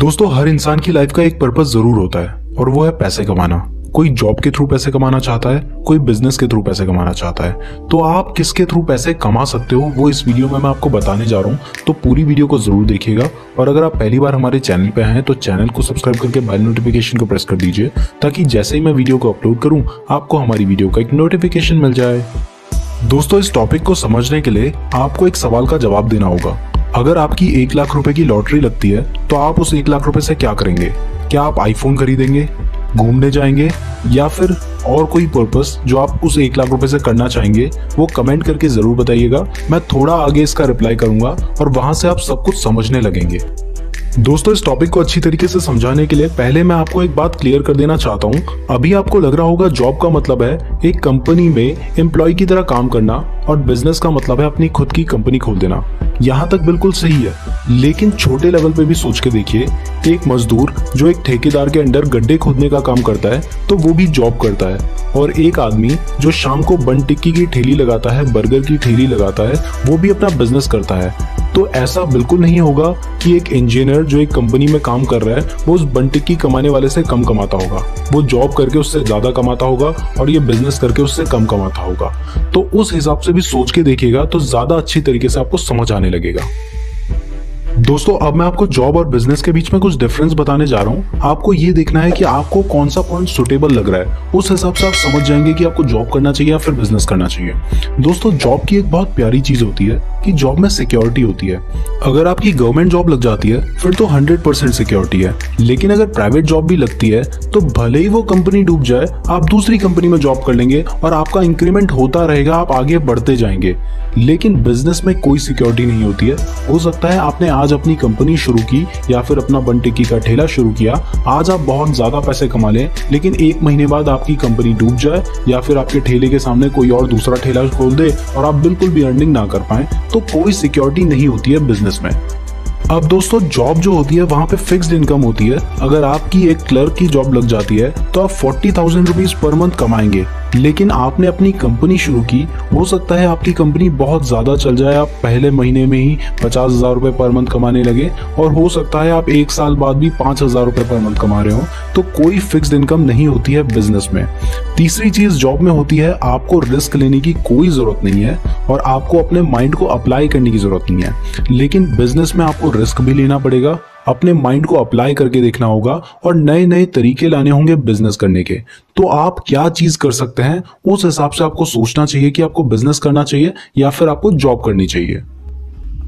दोस्तों, हर इंसान की लाइफ का एक पर्पज ज़रूर होता है, और वो है पैसे कमाना। कोई जॉब के थ्रू पैसे कमाना चाहता है, कोई बिज़नेस के थ्रू पैसे कमाना चाहता है। तो आप किसके थ्रू पैसे कमा सकते हो, वो इस वीडियो में मैं आपको बताने जा रहा हूँ। तो पूरी वीडियो को ज़रूर देखिएगा, और अगर आप पहली बार हमारे चैनल पे आए तो चैनल को सब्सक्राइब करके बेल नोटिफिकेशन को प्रेस कर दीजिए, ताकि जैसे ही मैं वीडियो को अपलोड करूँ, आपको हमारी वीडियो का एक नोटिफिकेशन मिल जाए। दोस्तों, इस टॉपिक को समझने के लिए आपको एक सवाल का जवाब देना होगा। अगर आपकी एक लाख रुपए की लॉटरी लगती है तो आप उस एक लाख रुपए से क्या करेंगे? क्या आप आईफोन खरीदेंगे, घूमने जाएँगे, या फिर और कोई पर्पस जो आप उस एक लाख रुपए से करना चाहेंगे, वो कमेंट करके ज़रूर बताइएगा। मैं थोड़ा आगे इसका रिप्लाई करूँगा और वहाँ से आप सब कुछ समझने लगेंगे। दोस्तों, इस टॉपिक को अच्छी तरीके से समझाने के लिए पहले मैं आपको एक बात क्लियर कर देना चाहता हूँ। अभी आपको लग रहा होगा जॉब का मतलब है एक कंपनी में एम्प्लॉय की तरह काम करना और बिज़नेस का मतलब है अपनी खुद की कंपनी खोल देना। यहाँ तक बिल्कुल सही है। लेकिन छोटे लेवल पे भी सोच के देखिए, एक मजदूर जो एक ठेकेदार के अंडर गड्ढे खोदने का काम करता है तो वो भी जॉब करता है। और एक आदमी जो शाम को बन टिक्की की ठेली लगाता है बर्गर की ठेली लगाता है, वो भी अपना बिज़नेस करता है। तो ऐसा बिल्कुल नहीं होगा कि एक इंजीनियर जो एक कंपनी में काम कर रहा है, वो उस बंटिक्की कमाने वाले से कम कमाता होगा। वो जॉब करके उससे ज़्यादा कमाता होगा और ये बिज़नेस करके उससे कम कमाता होगा। तो उस हिसाब से भी सोच के देखिएगा तो ज़्यादा अच्छी तरीके से आपको समझ आने लगेगा। दोस्तों, अब मैं आपको जॉब और बिज़नेस के बीच में कुछ डिफरेंस बताने जा रहा हूँ। आपको ये देखना है कि आपको कौन सा पॉइंट सुटेबल लग रहा है। उस हिसाब से आप समझ जाएँगे कि आपको जॉब करना चाहिए या फिर बिज़नेस करना चाहिए। दोस्तों जॉब की एक बहुत प्यारी चीज़ होती है कि जॉब में सिक्योरिटी होती है। अगर आपकी गवर्नमेंट जॉब लग जाती है, फिर तो हंड्रेड परसेंट सिक्योरिटी है। लेकिन अगर प्राइवेट जॉब भी लगती है तो भले ही वो कंपनी डूब जाए, आप दूसरी कंपनी में जॉब कर लेंगे और आपका इंक्रीमेंट होता रहेगा, आप आगे बढ़ते जाएँगे। लेकिन बिज़नेस में कोई सिक्योरिटी नहीं होती है। हो सकता है आपने आज अपनी कंपनी शुरू की या फिर अपना बन टिक्की का ठेला शुरू किया। आज आप बहुत ज़्यादा पैसे कमा लें, लेकिन एक महीने बाद आपकी कंपनी डूब जाए या फिर आपके ठेले के सामने कोई और दूसरा ठेला खोल दे और आप बिल्कुल भी अर्निंग ना कर पाए। तो कोई सिक्योरिटी नहीं होती है बिज़नेस में। अब दोस्तों जॉब जो होती है, वहाँ पे फिक्स्ड इनकम होती है। अगर आपकी एक क्लर्क की जॉब लग जाती है तो आप forty thousand rupees per month कमाएँगे। लेकिन आपने अपनी कंपनी शुरू की। हो सकता है आपकी कंपनी बहुत ज़्यादा चल जाए, आप पहले महीने में ही पचास हज़ार रुपए पर मंथ कमाने लगे और हो सकता है आप एक साल बाद भी पाँच हज़ार रुपए पर मंथ कमा रहे हो। तो कोई फिक्स्ड इनकम नहीं होती है बिज़नेस में। तीसरी चीज़ जॉब में होती है, आपको रिस्क लेने की कोई ज़रूरत नहीं है और आपको अपने माइंड को अप्लाई करने की ज़रूरत नहीं है। लेकिन बिज़नेस में आपको रिस्क भी लेना पड़ेगा, अपने माइंड को अप्लाई करके देखना होगा और नए नए तरीके लाने होंगे बिज़नेस करने के। तो आप क्या चीज़ कर सकते हैं? उस हिसाब से आपको सोचना चाहिए कि आपको बिज़नेस करना चाहिए या फिर आपको जॉब करनी चाहिए।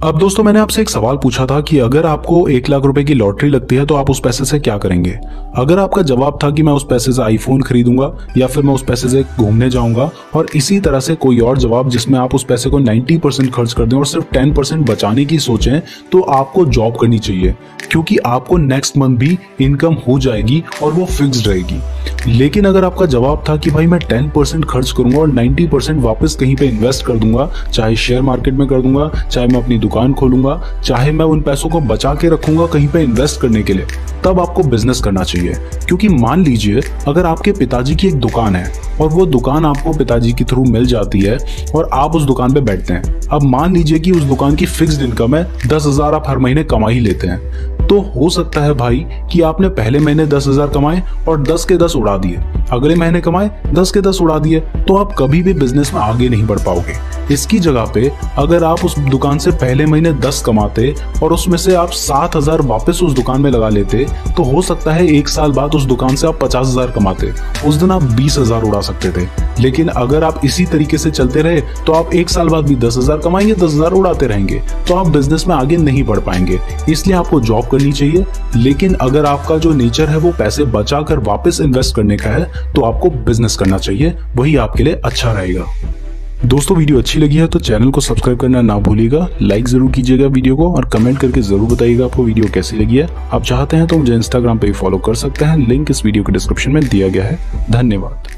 अब दोस्तों, मैंने आपसे एक सवाल पूछा था कि अगर आपको एक लाख रुपए की लॉटरी लगती है तो आप उस पैसे से क्या करेंगे? अगर आपका जवाब था कि मैं उस पैसे से आईफोन खरीदूँगा, या फिर मैं उस पैसे से घूमने जाऊँगा, और इसी तरह से कोई और जवाब जिसमें आप उस पैसे को 90 परसेंट खर्च कर दें और सिर्फ़ 10 परसेंट बचाने की सोचें तो आपको जॉब करनी चाहिए। क्योंकि आपको नेक्स्ट मंथ भी इनकम हो जाएगी और वो फिक्स रहेगी। लेकिन अगर आपका जवाब था कि भाई मैं 10 परसेंट खर्च करूँगा और 90 परसेंट वापस कहीं पे इन्वेस्ट कर दूँगा, चाहे शेयर मार्केट में कर दूँगा, चाहे मैं अपनी दुकान खोलूँगा, चाहे मैं उन पैसों को बचा के रखूँगा कहीं पे इन्वेस्ट करने के लिए, तब आपको बिज़नेस करना चाहिए। क्योंकि मान लीजिए, अगर आपके पिताजी की एक दुकान है, और वो दुकान आपको पिताजी के थ्रू मिल जाती है, और आप उस दुकान पे बैठते हैं। अब मान लीजिए कि उस दुकान की फिक्स्ड इनकम है, दस हज़ार आप हर महीने कमा ही लेते हैं। तो हो सकता है भाई कि आपने पहले महीने दस हज़ार कमाए और दस के दस उड़ा दिए। अगले महीने कमाए, दस के दस उड़ा दिए तो आप कभी भी बिज़नेस में आगे नहीं बढ़ पाओगे। इसकी जगह पे अगर आप उस दुकान से पहले महीने दस कमाते और उसमें से आप सात हज़ार वापिस उस दुकान में लगा लेते तो हो सकता है एक साल बाद उस दुकान से आप पचास हज़ार कमाते। उस दिन आप बीस हज़ार उड़ा सकते थे। लेकिन अगर आप इसी तरीके से चलते रहे तो आप एक साल बाद भी दस हज़ार कमाएँगे, दस हज़ार उड़ाते रहेंगे तो आप बिज़नेस में आगे नहीं बढ़ पाएँगे। इसलिए आपको जॉब चाहिए, लेकिन अगर आपका जो नेचर है वो पैसे बचा कर वापस इन्वेस्ट करने का है तो आपको बिज़नेस करना चाहिए। वही आपके लिए अच्छा रहेगा। दोस्तों, वीडियो अच्छी लगी है तो चैनल को सब्सक्राइब करना ना भूलिएगा। लाइक ज़रूर कीजिएगा वीडियो को और कमेंट करके ज़रूर बताइएगा आपको वीडियो कैसी लगी है। आप चाहते हैं तो मुझे इंस्टाग्राम पे फॉलो कर सकते हैं। लिंक इस वीडियो के डिस्क्रिप्शन में दिया गया है। धन्यवाद।